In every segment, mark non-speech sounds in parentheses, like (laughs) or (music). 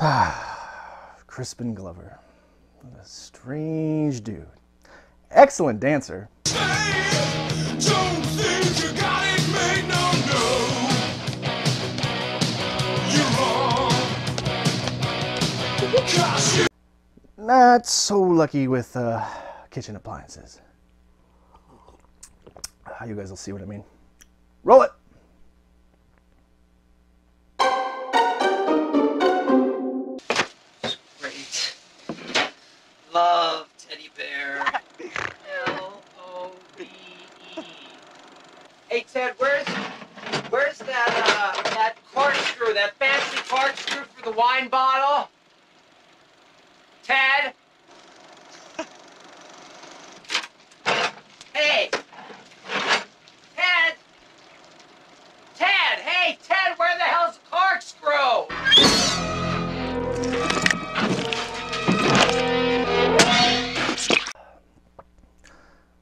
(sighs) Crispin Glover. What a strange dude. Excellent dancer. Not so lucky with uh, kitchen appliances. Uh, you guys will see what I mean. Roll it! Love teddy bear. (laughs) L O V E. Hey Ted, where's where's that uh that corkscrew, that fancy corkscrew for the wine bottle? Ted?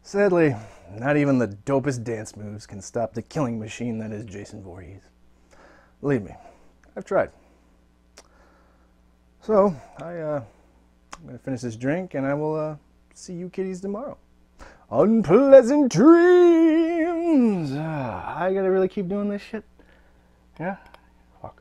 Sadly, not even the dopest dance moves can stop the killing machine that is Jason Voorhees. Believe me, I've tried. So, I, uh, I'm going to finish this drink and I will uh, see you kiddies tomorrow. Unpleasant dreams! Uh, I gotta really keep doing this shit? Yeah? Fuck.